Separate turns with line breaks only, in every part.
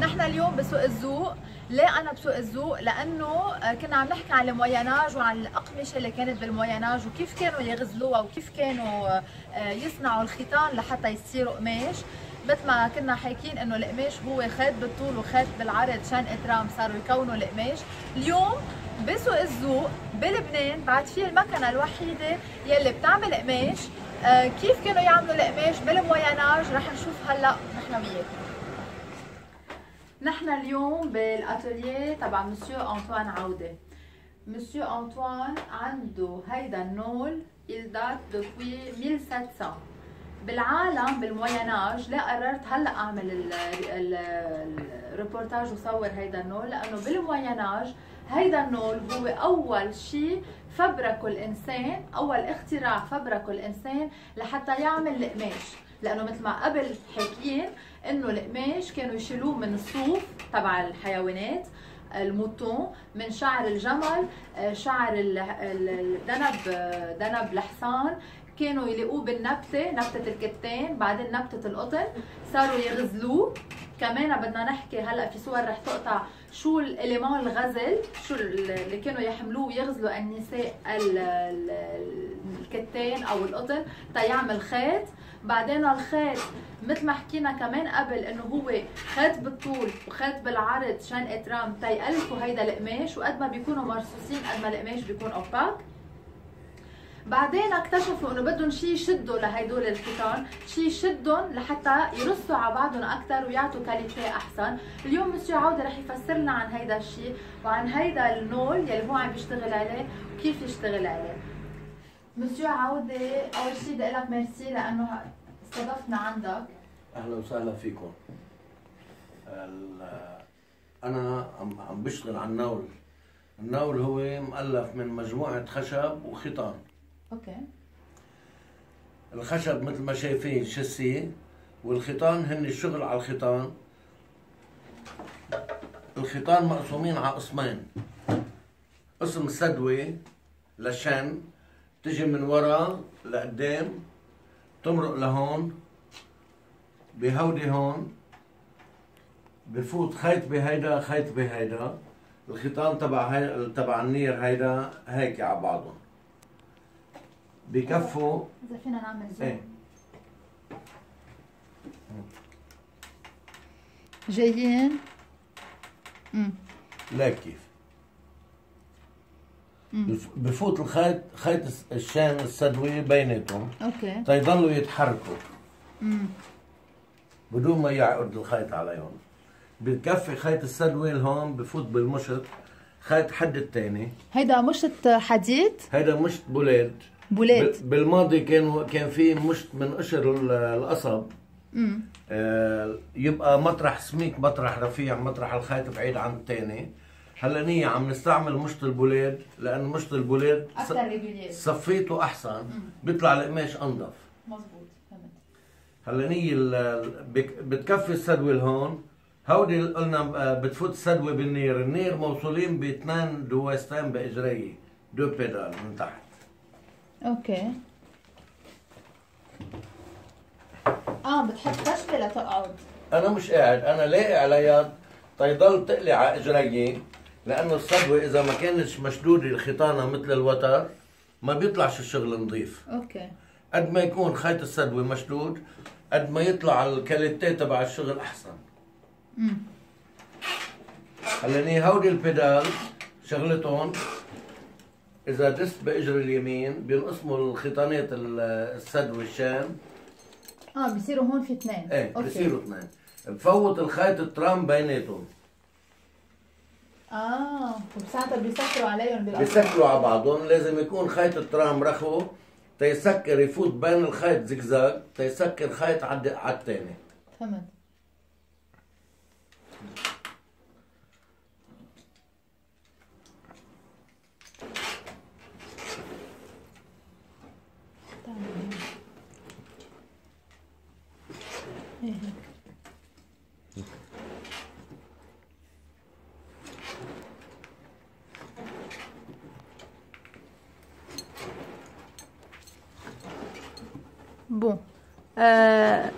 نحن اليوم بسوق الذوق ليه أنا بسوق الذوق لأنه آه، كنا عم نحكي عن المويناج وعن الأقمشة اللي كانت بالمويناج وكيف كانوا يغزلوها وكيف كانوا آه، يصنعوا الخيطان لحتى يصيروا قماش. مثل ما كنا حاكيين إنه القماش هو خيط بالطول وخيط بالعرض شان إترام صاروا يكونوا القماش. اليوم بسوق الذوق بلبنان بعد في المكنة الوحيدة يلي بتعمل قماش. آه، كيف كانوا يعملوا القماش بالمويناج؟ رح نشوف هلأ نحن وياكم. نحن اليوم بالأتelier تبع مسيو انطوان عوده مسيو انطوان عنده هيدا النول il date depuis 1700 بالعالم بالمويناج لا قررت هلأ أعمل الريبورتاج وصور هيدا النول لأنه بالمويناج هيدا النول هو أول شيء فبركه الإنسان أول اختراع فبركه الإنسان لحتى يعمل القماش لأنه مثل ما قبل حاكيين إنه القماش كانوا يشيلوه من الصوف تبع الحيوانات الموتون من شعر الجمل شعر الدنب دنب الحصان. كانوا يلاقوه بالنبتة نبتة الكتان بعدين نبتة القطن. صاروا يغزلوه. كمان بدنا نحكي هلأ في صور رح تقطع شو الاليمان الغزل شو اللي كانوا يحملوه ويغزلوا النساء الكتان أو القطن تيعمل خيط. بعدين الخيط مثل ما حكينا كمان قبل إنه هو خيط بالطول وخيط بالعرض chaîne et trame. تيألفوا هيدا القماش وقد ما بيكونوا مرصوصين قد ما القماش بيكون opaque. بعدين اكتشفوا إنه بدهم شيء يشدوا لهدول الخيطان شيء يشدهم لحتى يرصوا على بعضهم أكثر ويعطوا qualité أحسن. اليوم مسيو عودة رح يفسر لنا عن هيدا الشيء وعن هيدا النول يلي هو عم بيشتغل عليه وكيف يشتغل عليه. مسيو عوده اول شيء بدي أقول لك ميرسي لأنه استضفتنا عندك
أهلا وسهلا فيكم. أنا عم بشتغل على النول النول هو مؤلف من مجموعة خشب وخيطان.
OK
الخشب مثل ما شايفين شسي والخيطان هن الشغل على الخيطان. الخيطان مقسومين على قسمين. قسم سدوي لشن تجي من ورا لقدام تمرق لهون بهودي هون بفوت خيط بهيدا خيط بهيدا. الخيطان تبع هي... تبع النير هيدا هيك على بعضهم. بكفوا.
إذا فينا نعمل زوم إيه. جايين.
لا كيف. بفوت الخيط خيط الشان السدوي بيناتهم.
أوكي.
تيضلوا يتحركوا. بدون ما يعقد الخيط عليهم. بكفي خيط السدوي هون بفوت بالمشط. خيط حد الثاني
هيدا مشط حديد؟
هيدا مشط بولاد
بولاد
بالماضي كان كان في مشط من قشر القصب. آه يبقى مطرح سميك مطرح رفيع مطرح الخيط بعيد عن الثاني هلأني عم نستعمل مشط البولاد لأن مشط البولاد صفيته أحسن. بيطلع القماش أنظف.
مزبوط فهمت
هلأني بتكفي السدوة لهون. هودي قلنا آه، بتفوت السدوة بالنير. النير موصولين باثنين دواستين باجريه deux pédales من تحت.
Okay. آه بتحط خشبه لتقعد
أنا مش قاعد أنا لاقي على يد تيضل تقلي على إجري. لأنه الصدوه إذا ما كانتش مشدوده الخيطانه مثل الوتر ما بيطلعش الشغل نظيف.
Okay.
قد ما يكون خيط الصدوة مشدود قد ما يطلع ال qualité تبع الشغل أحسن. امم هلا هودي ال pédales شغلتهم إذا دست بإجر اليمين بينقسموا الخيطانات السد والشام
آه بيصيروا هون في اثنين.
إيه بيصيروا اثنين. بفوت الخيط ال trame بيناتهم.
آه وبساعتها بيسكروا عليهم
بيسكروا على بعضهم. لازم يكون خيط ال trame رخو تيسكر يفوت بين الخيط زجزاج تيسكر خيط على الثاني
فهمت Bon. آه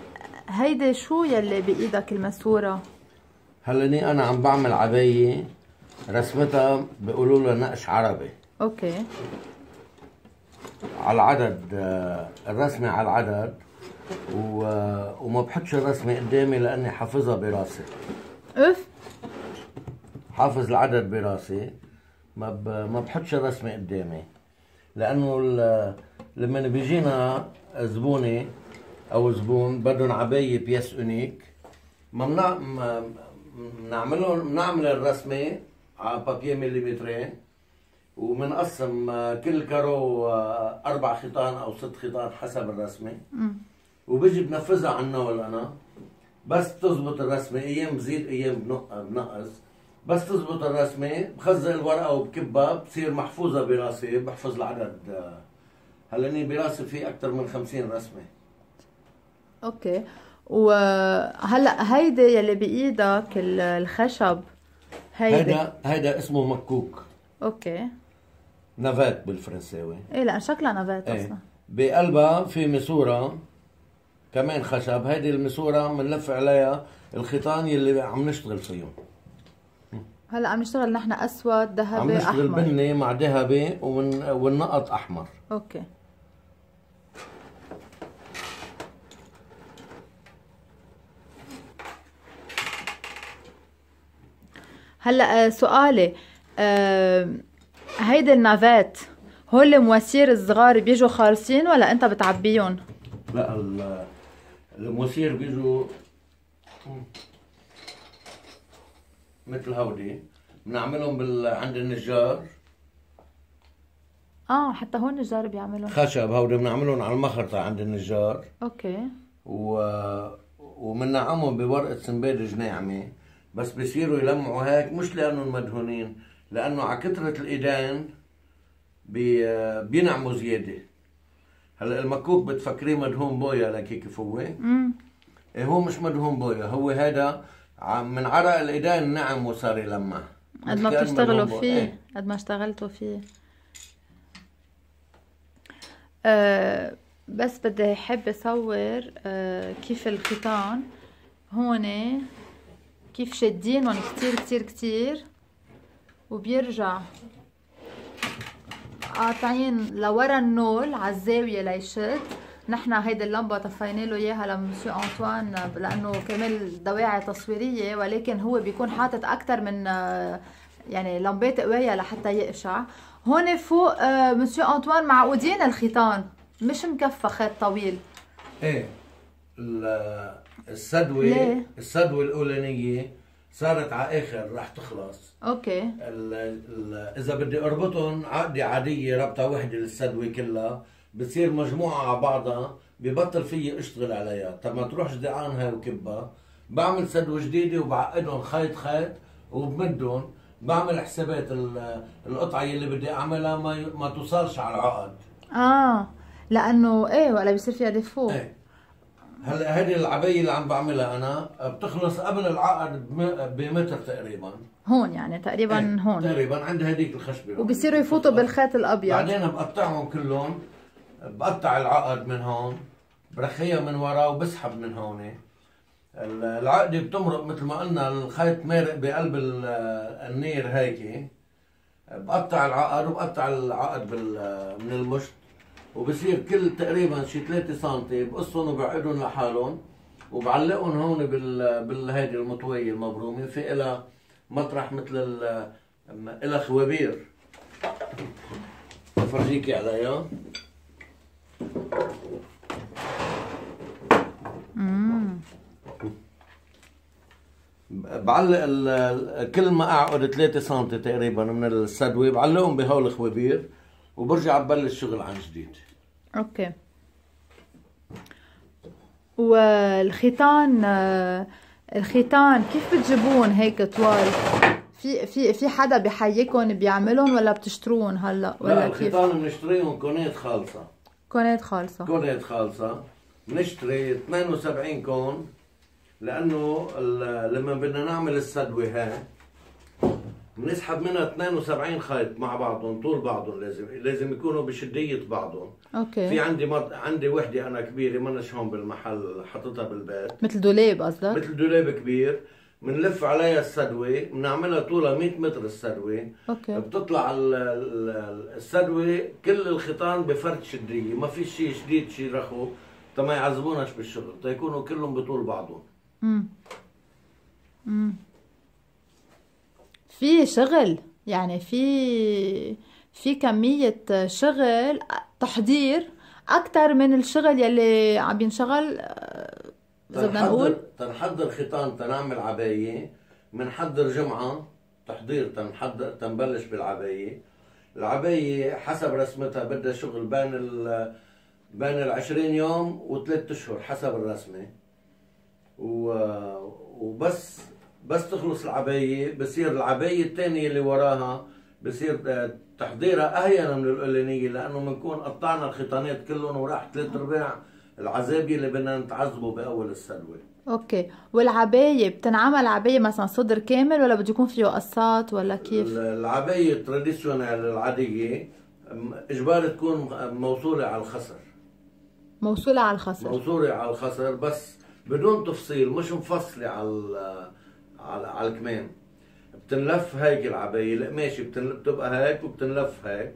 هيدي شو يلي بإيدك الماسورة؟
هلأني أنا عم بعمل عباية رسمتها بيقولوا لها نقش عربي.
Okay.
على العدد آه، الرسمة على العدد و... وما بحطش الرسمة قدامي لأني حافظها براسي.
اف
حافظ العدد براسي. ما ب... ما بحطش الرسمة قدامي. لأنه ال... لما بيجينا زبونة أو زبون بدهم عباية pièce unique ما بنع... ما بنعملهم بنعمل الرسمة على papier millimétré وبنقسم كل carreau آه، أربع خيطان أو ست خيطان حسب الرسمة. وبيجي بنفذها على النول أنا. بس تزبط الرسمة يا إما بزيد بنق- بنقص. بس تزبط الرسمة بخزق الورقة وبكبها بصير محفوظة براسي بحفظ العدد آه، هلأني براسي في أكثر من خمسين رسمة.
Okay. وهلا هيدي يلي بإيدك ال- الخشب هيدي.
هيدا هيدا اسمه مكوك.
Okay.
navette بالفرنساوي.
إيه لا شكلها navette
إيه.
أصلا.
بقلبها في ماسورة كمان خشب. هيدي الماسورة بنلف عليها الخيطان يلي عم نشتغل فيهم.
هلا عم نشتغل نحن أسود
عم
ذهبي
نشتغل
أحمر.
بني مع ذهبي ومن والنقط أحمر.
أوكي. هلا آه، سؤالي آه، هيدي النافات هول المواسير الصغار بيجوا خالصين ولا انت بتعبيهم؟
لا ال- المثير بيجوا مثل هودي بنعملهم بال... عند النجار.
آه حتى هون الجار بيعملوا.
خشب هودي بنعملهم على المخرطة عند النجار.
أوكي.
و... ومنعمهم بورقة سنبادج ناعمة بس بصيروا يلمعوا هيك مش لأنهم مدهونين لأنه على كثرة الإيدين بي... بينعموا زيادة. هلأ المكوك بتفكريه مدهون بويا لك كيف هو إيه هو مش مدهون بويا هو هذا من عرق الايدين نعم وصار يلمع.
قد ما بتشتغلوا فيه
إيه.
قد ما اشتغلتوا فيه. أه بس بدي أحب أصور أه كيف الخيطان هون كيف شادينهم كتير كتير كتير وبيرجع. قاطعين لورا النول على الزاوية ليشد نحن هيدي اللمبة طفينا له إياها لمسيو أنطوان لأنه كرمال دواعي تصويرية ولكن هو بيكون حاطط أكثر من يعني لمبات قواية لحتى يقشع. هون فوق آه، مسيو أنطوان معقودين الخيطان مش مكفى خيط طويل.
إيه. ال- السدوة
ليه؟
السدوة الأولانية صارت على آخر رح تخلص.
Okay.
ال ال إذا بدي أربطهم عقدة عادية ربطة وحدة للسدوة كلها. بتصير مجموعة على بعضها ببطل فيي أشتغل عليها. طب ما تروح جدعانها وكبها. بعمل سدوة جديدة وبعقدهم خيط خيط وبمدهم. بعمل حسابات ال- القطعة اللي بدي أعملها ما ما توصلش على العقد.
آه. لأنه إيه ولا بيصير فيها défaut؟
إيه. هلا هذه العباية اللي عم بعملها أنا بتخلص قبل العقد بم- بمتر تقريبا.
هون يعني تقريبا
إيه،
هون.
تقريبا عند هذيك الخشبة.
وبصيروا يفوتوا بالخيط الأبيض.
بعدين بقطعهم كلهم بقطع العقد من هون برخيها من ورا وبسحب من هون. ال- العقدة بتمرق مثل ما قلنا الخيط مارق بقلب ال- النير هيك بقطع العقد وبقطع العقد من المشط. وبصير كل تقريبا شي 3 سم بقصهم وبعقدهم لحالهم وبعلقهم هون بال بالهيدي المطوية المبرومة في إلها مطرح مثل ال إلها خوابير. بفرجيكي عليها. بعلق كل ما اعقد 3 سم تقريبا من السدوة بعلقهم بهول الخوابير. وبرجع ببلش شغل عن جديد.
أوكي. والختان الختان كيف بتجيبون هيك طوال؟ في في في حدا بحيكم بيعملهم ولا بتشترون هلا
لا
ولا كيف؟
الخيطان بنشتريهم كونات خالصة.
كونات خالصة.
كونات خالصة. بنشتري 72 كون لأنه لما بدنا نعمل السدوة هاي بنسحب منها 72 خيط مع بعضهم طول بعضهم لازم لازم يكونوا بشدية بعضهم. في
okay
عندي مط... عندي وحدة أنا كبيرة منش هون بالمحل حاططها بالبيت.
مثل دولاب قصدك؟
مثل دولاب كبير بنلف عليها السدوة بنعملها طولها 100 متر السدوة.
Okay.
بتطلع ال- ال- السدوة كل الخيطان بفرد شدريه ما في شيء شديد شيء رخو. تما يعذبوناش بالشغل تيكونوا كلهم بطول بعضهم.
امم امم في شغل يعني في في كمية شغل تحضير أكتر من الشغل يلي عم ينشغل آه، إذا بدنا نقول.
تنحضر خيطان تنعمل عباية بنحضر جمعة تحضير تنحضر تنبلش بالعباية. العباية حسب رسمتها بدها شغل بين ال بين ال 20 يوم وثلاث أشهر حسب الرسمة. و... وبس بس تخلص العباية بصير العباية الثانية اللي وراها بصير آه، تحضيرها اهين من الاولانية لأنه بنكون قطعنا الخيطانات كلهم وراح ثلاث أرباع العذاب اللي بدنا نتعذبه بأول السدوة
Okay. والعباية بتنعمل عباية مثلا صدر كامل ولا بده يكون فيه قصات ولا كيف؟
العباية ال traditionnelle العادية م- اجباري تكون موصولة على الخصر
موصولة على الخصر
موصولة على الخصر بس بدون تفصيل مش مفصلة على على على الكمام بتنلف هيك العباية القماشة بتبقى هيك وبتنلف هيك.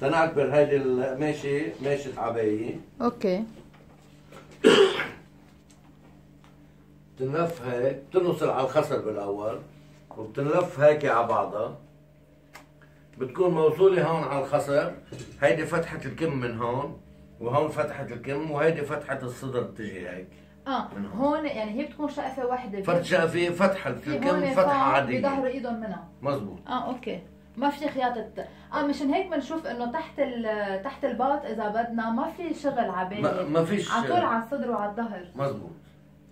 تنعتبر هيدي القماشة قماشة عباية
أوكي.
بتنلف هيك بتنوصل على الخصر بالاول وبتنلف هيك على بعضها. بتكون موصولة هون على الخصر هيدي فتحة الكم من هون وهون فتحة الكم وهيدي فتحة الصدر بتجي هيك.
آه هون يعني هي بتكون شقفة واحدة
فرد
في
الكم
هون
فتحة
فوق بظهر إيدهم منها.
مزبوط
آه أوكي. ما في خياطة. آه مشان هيك بنشوف إنه تحت تحت الباط إذا بدنا ما في شغل عباية
ما, ما فيش
على طول على الصدر وعلى الظهر.
مزبوط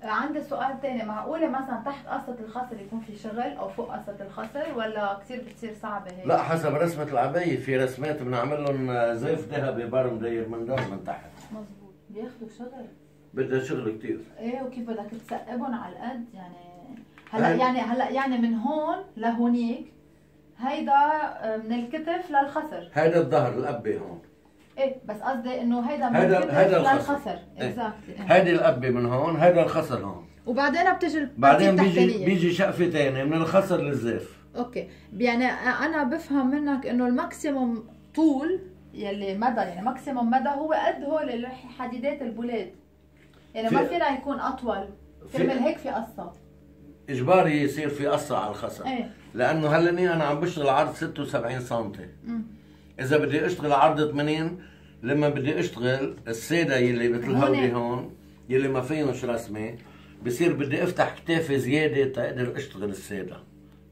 آه، عندي سؤال تاني. معقولة مثلا تحت قصة الخصر يكون في شغل أو فوق قصة الخصر ولا كثير بتصير صعبة هيك؟
لا حسب رسمة العباية. في رسمات بنعمل لهم زيف ذهبي بار مدير من دون من تحت.
مزبوط بياخذوا شغل.
بدها شغل كتير.
إيه وكيف بدك تسقبهم على القد يعني هلا
هاي-
يعني هلا يعني من هون لهونيك هيدا آه، من الكتف للخصر
هيدا الظهر الأبي هون.
إيه بس قصدي إنه هيدا من
هيدا-
الكتف
هيدا الخصر.
للخصر
إيه.
اكزاكتلي
هيدي الأبي من هون هيدا الخصر هون.
وبعدين بتجي
بعدين بيجي. بيجي شقفة تانية من الخصر للزيف.
Okay. يعني أنا بفهم منك إنه ال maximum طول يلي مدى يعني maximum مدى هو قد هول الحديدات البولاد يعني
في-
ما فينا يكون أطول.
في-
كرمال هيك في قصة.
اجباري يصير في قصة على الخصر
إيه.
لأنه هلأني أنا عم بشتغل عرض 76 سم
أمم.
إذا بدي أشتغل عرض 80 لما بدي أشتغل السيدة يلي مثل
هون.
هولي هون يلي ما فيهمش رسمة بصير بدي أفتح كتافي زيادة تقدر أشتغل السيدة.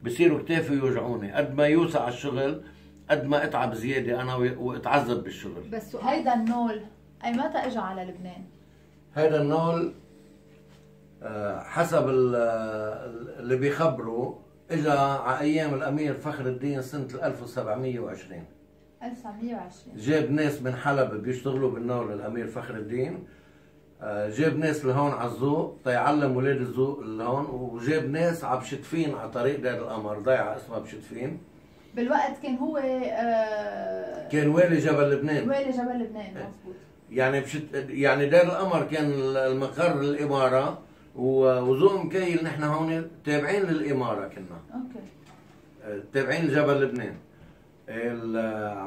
بصيروا كتافي يوجعوني. قد ما يوسع الشغل قد ما أتعب زيادة أنا وأتعذب بالشغل.
بس هيدا النول أي متى اجى على لبنان؟
هذا النول آه، حسب ال- اللي بيخبروا اجى على أيام الأمير فخر الدين سنة 1720
1920
جاب ناس من حلب بيشتغلوا بالنول الأمير فخر الدين. آه، جاب ناس لهون على الذوق تيعلم ولاد الذوق لهون وجاب ناس على بشتفين على طريق دار القمر ضيعه اسمها بشتفين
بالوقت كان هو آه
كان والي جبل لبنان.
والي جبل لبنان مزبوط
يعني بشت... يعني دار القمر كان المقر الاماره و- وذوق مكيل نحن هون تابعين للإمارة كنا.
أوكي.
تابعين لجبل لبنان.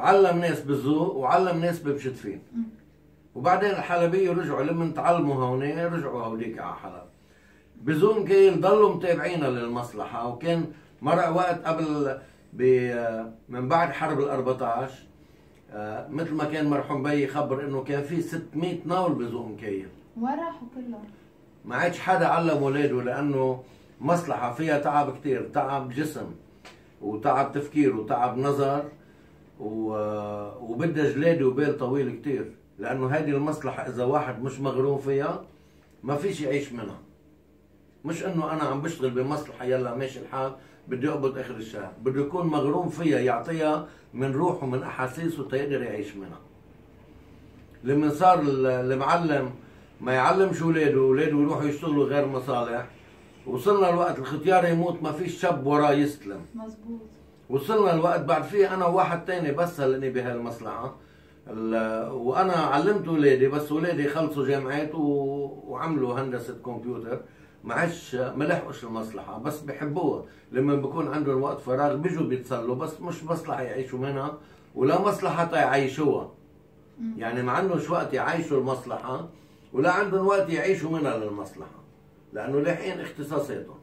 علم ناس بالذوق وعلم ناس ببشتفين. وبعدين الحلبية رجعوا لما تعلموا هون رجعوا هوديك على حلب. بزوم كيل ضلوا متابعينا للمصلحة. وكان مرق وقت قبل ب... من بعد حرب ال 14 آه، مثل ما كان مرحوم بي يخبر إنه كان في 600 نول بزوم كيل
وين راحوا كلهم؟
ما عادش حدا علم ولاده لأنه مصلحة فيها تعب كتير تعب جسم وتعب تفكير وتعب نظر و... وبدها جلاده وبال طويل كتير. لأنه هذه المصلحة إذا واحد مش مغروم فيها ما فيش يعيش منها. مش إنه أنا عم بشتغل بمصلحة يلا ماشي الحال. بدي اقبض آخر الشهر. بده يكون مغروم فيها يعطيها من روحه من أحاسيسه تيقدر يعيش منها. لما صار ال- المعلم ما يعلمش أولاده أولاده يروحوا يشتغلوا غير مصالح. وصلنا الوقت الختيار يموت ما فيش شاب وراه يستلم
مزبوط
وصلنا الوقت بعد فيه أنا وواحد تاني بس هلني بهالمصلحة. وأنا علمت أولادي بس أولادي خلصوا جامعات. وعملوا هندسة كمبيوتر. ما عادش ما لحقوش المصلحة بس بحبوها لما بكون عندهم وقت فراغ بيجوا بيتصلوا بس مش مصلحة يعيشوا منها ولا مصلحة يعيشوها. يعني ما عندهمش وقت يعيشوا المصلحة ولا عندهم وقت يعيشوا منها للمصلحة لأنه لاحقين اختصاصاتهم.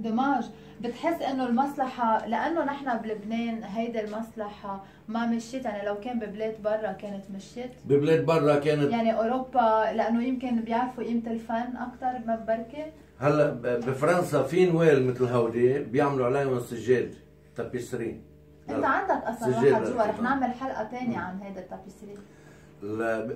دماج بتحس إنه المصلحة لأنه نحن بلبنان هيدي المصلحة ما مشيت. يعني لو كان ببلاد برا كانت مشيت.
ببلاد برا كانت.
يعني أوروبا لأنه يمكن بيعرفوا قيمة الفن أكثر ما بركي
هلأ بفرنسا في نوال مثل هودي؟ بيعملوا عليهم سجاد تابيسري
أنت عندك أصلا واحد جوا. رح نعمل حلقة ثانية عن هيدا ال tapisserie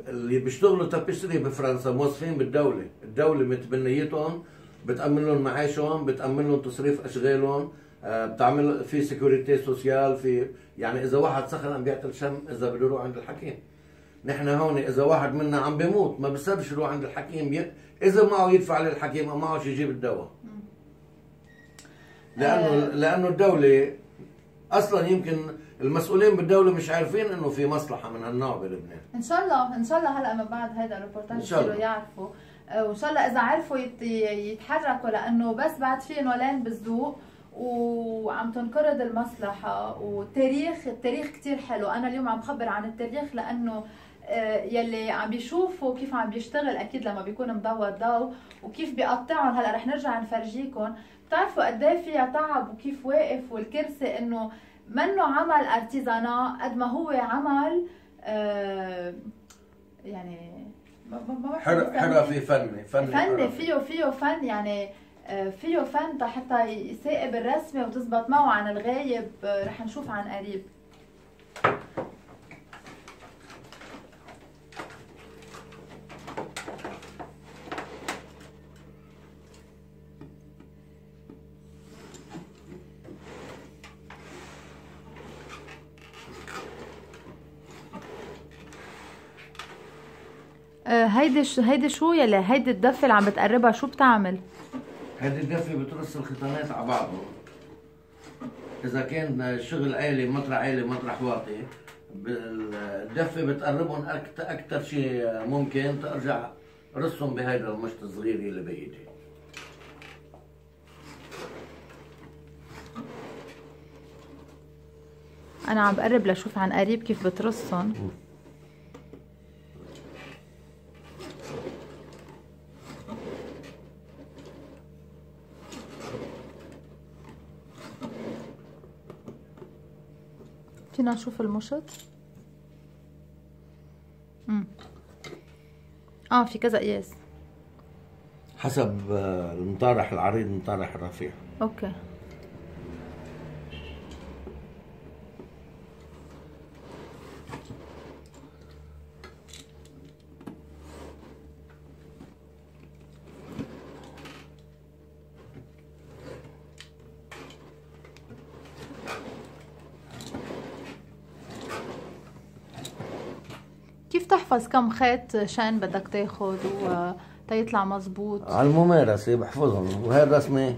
اللي بيشتغلوا tapisserie بفرنسا موظفين بالدولة، الدولة متبنيتهم بتأمن لهم معاشهم بتأمن لهم تصريف أشغالهم آه، بتعمل في sécurité sociale في يعني إذا واحد سخن عم بيعتل شم إذا بده يروح عند الحكيم. نحن هون إذا واحد منا عم بيموت ما بيصيرش يروح عند الحكيم ي... إذا معه يدفع للحكيم أو معه يجيب الدواء. لأنه آه. لأنه الدولة أصلا يمكن المسؤولين بالدولة مش عارفين إنه في مصلحة من هالنوع بلبنان.
إن شاء الله إن شاء الله هلأ من بعد هذا الريبورتاج يصيروا يعرفوا. وان شاء الله إذا عرفوا يتحركوا لأنه بس بعد في نولين بالذوق وعم تنقرض المصلحة والتاريخ التاريخ كتير حلو. أنا اليوم عم خبر عن التاريخ لأنه آه، يلي عم بيشوفوا كيف عم بيشتغل أكيد لما بيكون مضوى الضوء وكيف بيقطعهم. هلأ رح نرجع نفرجيكم. بتعرفوا قد إيه فيها تعب وكيف واقف والكرسي إنه منه عمل أرتيزانا قد ما هو عمل آه يعني
حرفي فني.
فني فني فيه فيه فن يعني آه، فيه فن حتى يثاقب الرسمه وتزبط معه عن الغايب آه، رح نشوف عن قريب. هيدي هيدي شو يلي هيدي الدفه اللي عم بتقربها شو بتعمل؟
هيدي الدفه بترص الخيطانات على بعضهم إذا كان شغل آلي مطرح آلي مطرح واطي الدفه بتقربهم أكثر شيء ممكن ترجع رصهم بهيدا المشط الصغير اللي بايدي
أنا عم بقرب لشوف عن قريب كيف بترصهم. فينا نشوف المشط؟ امم آه في كذا قياس
حسب آه، المطارح العريض المطارح الرفيع.
أوكي. تحفظ كم خيط شان بدك تاخذ وتيطلع مزبوط
على الممارسة بحفظهم. وهي الرسمة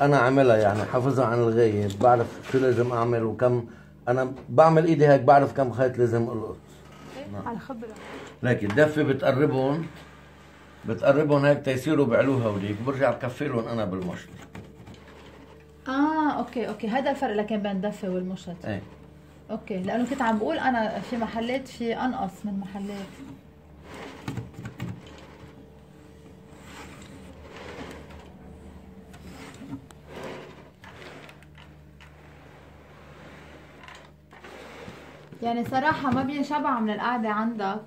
أنا عاملها يعني حافظها عن الغاية. بعرف شو لازم أعمل وكم. أنا بعمل إيدي هيك بعرف كم خيط لازم ألقط.
على خبرة.
لكن الدفة بتقربهم بتقربهم هيك تيصيروا بعلوها وليك برجع بكفلهم أنا بالمشط.
آه okay okay. هذا الفرق لكن بين الدفه والمشط.
إيه.
أوكي لأنه كنت عم بقول أنا في محلات في أنقص من محلات. يعني صراحة ما بينشبع من القعدة عندك.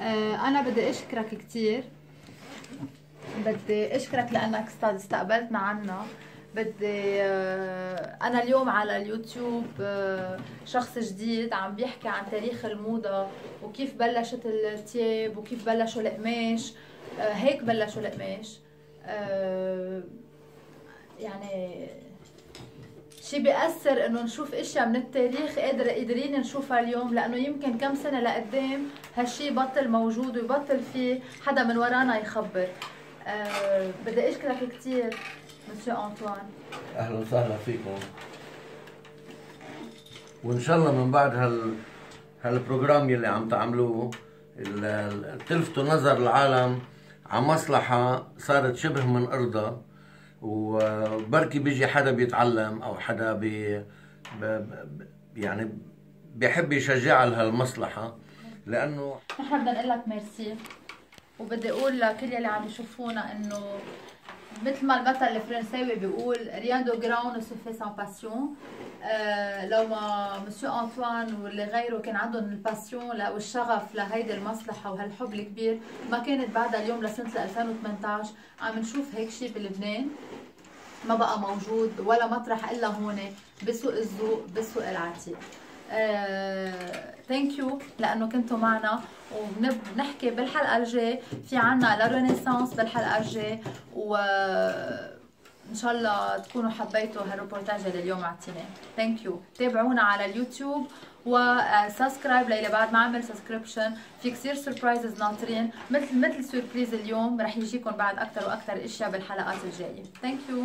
آه أنا بدي أشكرك كتير. بدي أشكرك لأنك استقبلتنا عنا. بدي آه، أنا اليوم على اليوتيوب آه، شخص جديد عم بيحكي عن تاريخ الموضة وكيف بلشت التياب وكيف بلشوا القماش. آه، هيك بلشوا القماش. يعني شي بيأثر إنه نشوف إشياء من التاريخ قادر قادرين نشوفها اليوم لأنه يمكن كم سنة لقدام هالشي بطل موجود ويبطل في حدا من ورانا يخبر. أه بدي أشكرك كثير مسيو انطوان
أهلا وسهلا فيكم. وإن شاء الله من بعد هال هالبروجرام يلي عم تعملوه تلفتوا نظر العالم على مصلحة صارت شبه من أرضها وبركي بيجي حدا بيتعلم أو حدا بي يعني بيحب يشجع لهالمصلحة لأنه
نحن بدنا نقول لك ميرسي وبدي أقول لكل يلي عم يشوفونا إنه مثل ما المثل الفرنساوي بيقول rien de grand se fait sans passion لو ما monsieur Antoine واللي غيره كان عندهم ال passion والشغف لهيدي المصلحة وهالحب الكبير ما كانت بعدها اليوم لسنة 2018 عم نشوف هيك شيء بلبنان ما بقى موجود ولا مطرح إلا هون بسوق الذوق بالسوق العتيق thank you لأنه كنتوا معنا. وبنحكي بالحلقة الجاي في عنا la Renaissance بالحلقة الجاي و إن شاء الله تكونوا حبيتوا هالروبورتاج اللي اليوم اعطيناه thank you تابعونا على اليوتيوب و subscribe للي بعد ما عمل subscription في كثير surprises ناطرين. مثل مثل surprise اليوم رح يجيكم بعد أكثر وأكثر إشياء بالحلقات الجاية. thank you